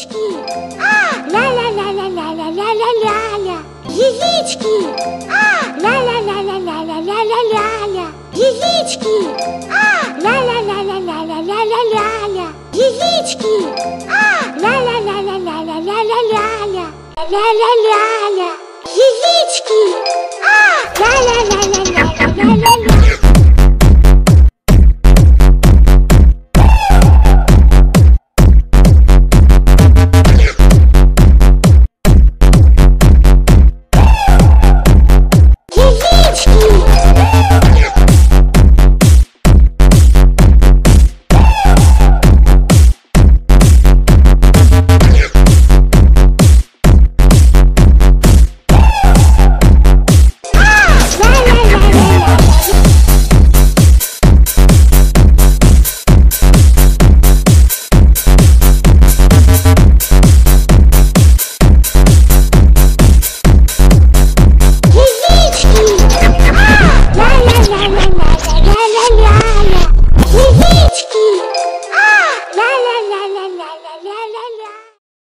Яички! А! Ля-ля-ля-ля-ля-ля-ля-ля-ля! Яички! А! Ля-ля-ля-ля-ля-ля-ля-ля-ля! Яички! А! Ля-ля-ля-ля-ля-ля-ля-ля-ля! Яички! А! Ля-ля-ля-ля-ля-ля-ля-ля-ля! Ля-ля-ля-ля! Яички! А! Ля-ля-ля-ля-ля-ля-ля-ля! А,